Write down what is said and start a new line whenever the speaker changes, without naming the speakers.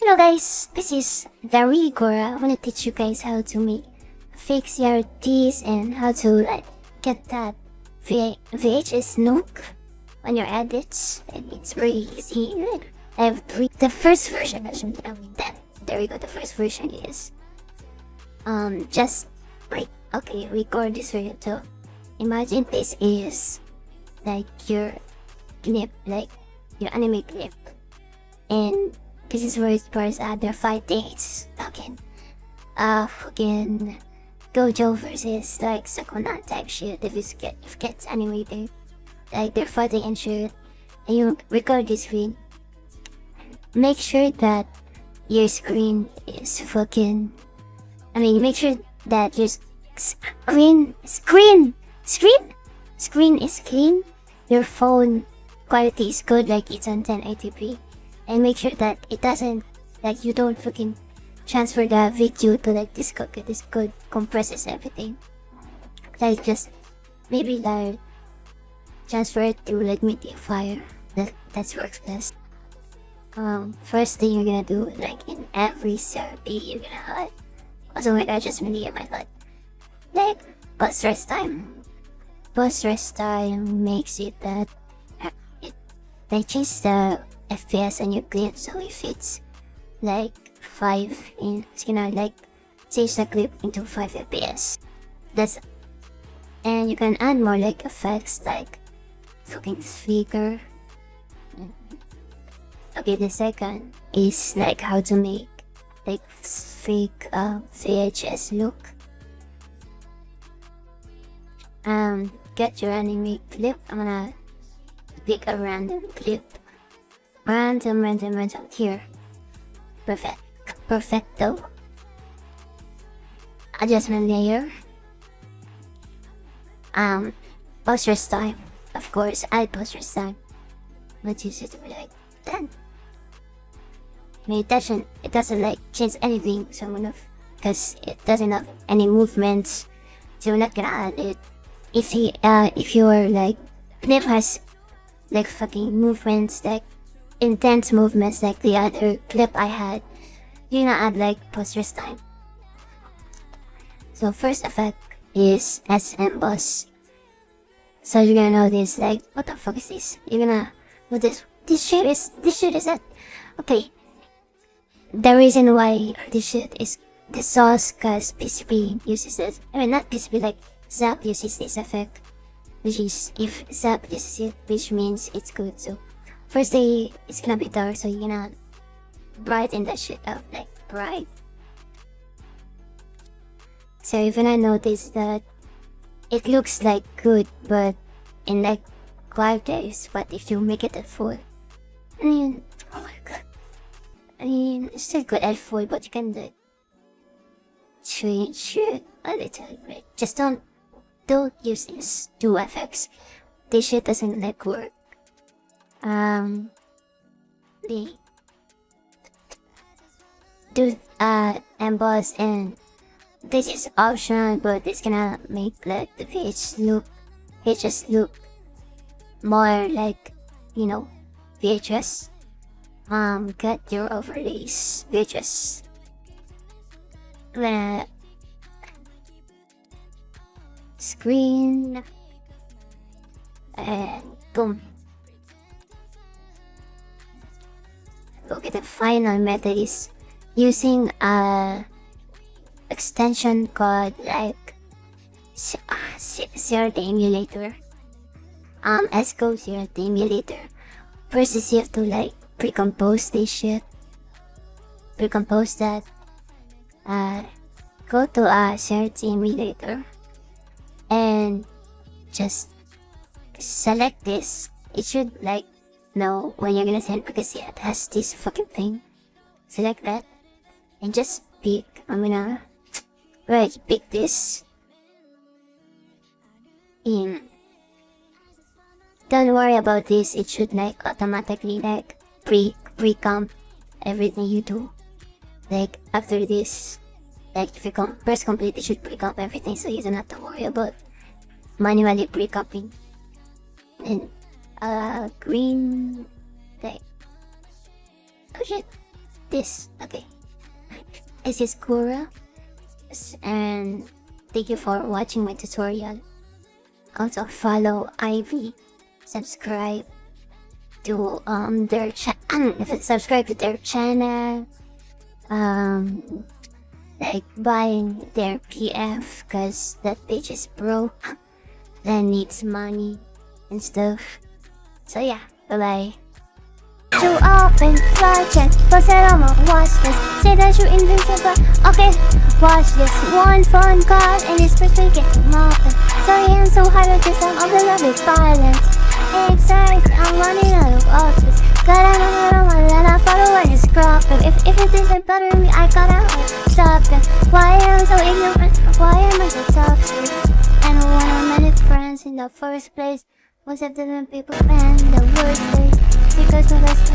Hello guys, this is Darigora. I wanna teach you guys how to make fake CRTs and how to like get that v VHS look on your edits. And it's very easy. I have three. The first version, I mean that. There we go. The first version is um just like okay, record this video. So imagine this is like your clip, like your anime clip, and this is where it starts at their fight dates. Fucking, uh, fucking Gojo versus like Sukuna type shit. If it's get if gets animated, like they're fighting and shit, and you record this screen. Make sure that your screen is fucking. I mean, make sure that your screen, screen, screen, screen is clean. Your phone quality is good, like it's on 1080p and make sure that it doesn't that you don't fucking transfer the video to like Discord this code compresses everything. Like just maybe like transfer it to like MediaFire. That that works best. Um first thing you're gonna do like in every CRT you're gonna hide also my god just media my thought like posterize time. Posterize time makes it that it, they change the FPS on your clip so if it's like 5 in it's gonna like change the clip into 5 FPS that's and you can add more like effects like fucking speaker okay the second is like how to make like fake uh, VHS look. Um get your anime clip. I'm gonna pick a random clip Random, random, random. Here. Perfect. Perfecto. Adjustment layer. Um, posterize time. Of course, I poster. But you should be like that. I it doesn't, it doesn't like change anything, so I'm gonna, because it doesn't have any movements, so I'm not gonna add it. If he, uh, if your like clip has like fucking movements like intense movements like the other clip I had, you're gonna add like posterize time. So first effect is SM Boss. So you're gonna notice like, what the fuck is this? You're gonna notice, this this shit is, this shit is that. Okay. The reason why this shit is the sauce cause PCB uses it. I mean not PCB like Zap uses this effect. Which is if Zap uses it, which means it's good. So First day, it's gonna be dark, so you're gonna brighten that shit up, like bright. So you're gonna notice that it looks like good, but in like 5 days, what if you make it at 4? I mean, oh my god. I mean, it's still good at 4, but you can like, change it a little bit. Just don't, don't use these two effects. This shit doesn't like work um the do uh emboss and this is optional but it's gonna make like the page look just look more like you know VHS um get your overlays VHS gonna screen and boom final method is using a extension called like CRT ah, emulator. Um, EZCO CRT emulator. Is you have to like pre-compose this shit. Pre-compose that. Uh, go to a CRT emulator and just select this. It should like know when you're gonna send because it has this fucking thing. Select that and just pick. I'm gonna right pick this in. Don't worry about this. It should like automatically like pre pre comp everything you do. Like after this, like if you com press complete, it should pre comp everything, so you don't have to worry about manually pre comping. And uh, green thing. Oh shit. this. Okay. This is Gura. And thank you for watching my tutorial. Also follow Ivy. Subscribe to um their cha subscribe to their channel. Um like buying their PF cause that page is broke. That needs money and stuff. So yeah, bye bye. Too open, it, but I don't watch this. Say that you're invincible. Okay, watch this. One phone call and it's perfect get mountain. Sorry I'm so hard at this time of the love is violence. Anxiety, I'm running out of office. Got out of my own and I follow what is cropping. If if it isn't better me, I gotta stop them. Why am I so ignorant? Why am I so toxic? And one of many friends in the first place. Most of them people spend the worst days because of us.